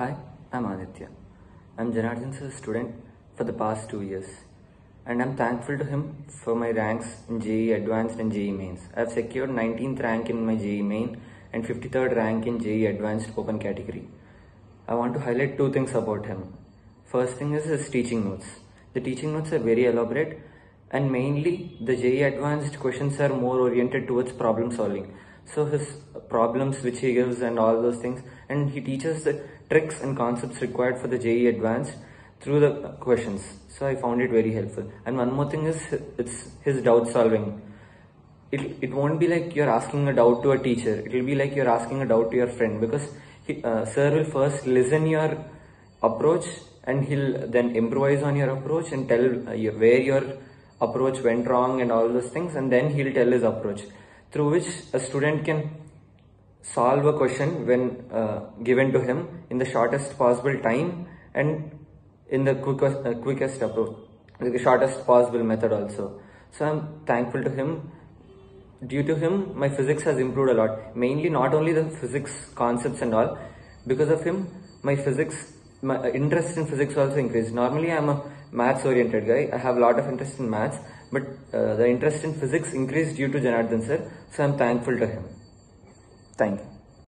Hi, I'm Aditya. I'm Janardhan sir's student for the past two years. And I'm thankful to him for my ranks in JEE Advanced and JEE Mains. I've secured 19th rank in my JEE Main and 53rd rank in JEE Advanced Open category. I want to highlight two things about him. First thing is his teaching notes. The teaching notes are very elaborate and mainly the JEE Advanced questions are more oriented towards problem solving. So his problems which he gives and all those things and he teaches the tricks and concepts required for the JEE Advanced through the questions. So I found it very helpful. And one more thing is it's his doubt solving. It, it won't be like you're asking a doubt to a teacher. It will be like you're asking a doubt to your friend because he, uh, sir will first listen your approach and he'll then improvise on your approach and tell uh, where your approach went wrong and all those things and then he'll tell his approach through which a student can solve a question when uh, given to him in the shortest possible time and in the quickest, uh, quickest approach, the shortest possible method also. So I'm thankful to him. Due to him, my physics has improved a lot. Mainly not only the physics concepts and all, because of him, my physics, my interest in physics also increased. Normally I'm a maths oriented guy. I have a lot of interest in maths, but uh, the interest in physics increased due to Janardhan sir. So I'm thankful to him. Thank you.